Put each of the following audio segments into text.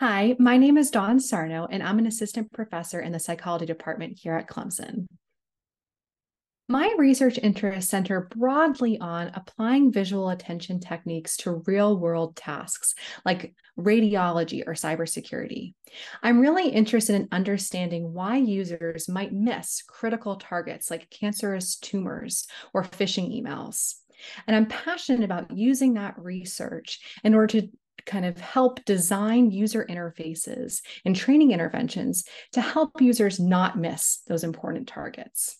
Hi, my name is Dawn Sarno, and I'm an assistant professor in the psychology department here at Clemson. My research interests center broadly on applying visual attention techniques to real world tasks like radiology or cybersecurity. I'm really interested in understanding why users might miss critical targets like cancerous tumors or phishing emails. And I'm passionate about using that research in order to kind of help design user interfaces and training interventions to help users not miss those important targets.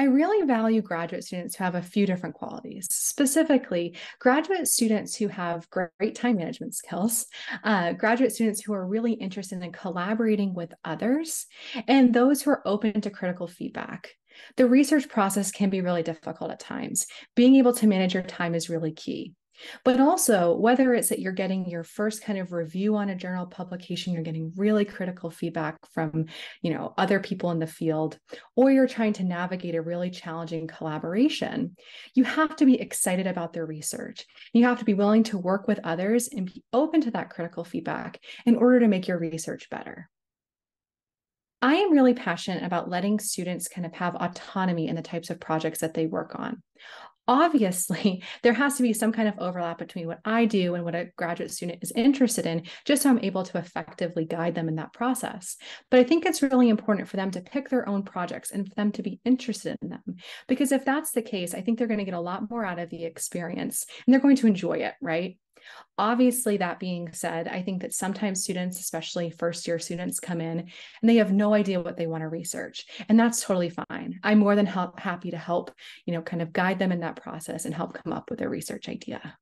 I really value graduate students who have a few different qualities, specifically graduate students who have great time management skills, uh, graduate students who are really interested in collaborating with others, and those who are open to critical feedback. The research process can be really difficult at times. Being able to manage your time is really key. But also, whether it's that you're getting your first kind of review on a journal publication, you're getting really critical feedback from, you know, other people in the field, or you're trying to navigate a really challenging collaboration, you have to be excited about their research. You have to be willing to work with others and be open to that critical feedback in order to make your research better. I am really passionate about letting students kind of have autonomy in the types of projects that they work on obviously there has to be some kind of overlap between what I do and what a graduate student is interested in, just so I'm able to effectively guide them in that process. But I think it's really important for them to pick their own projects and for them to be interested in them. Because if that's the case, I think they're going to get a lot more out of the experience and they're going to enjoy it, right? Obviously, that being said, I think that sometimes students, especially first year students, come in and they have no idea what they want to research. And that's totally fine. I'm more than happy to help, you know, kind of guide them in that process and help come up with a research idea.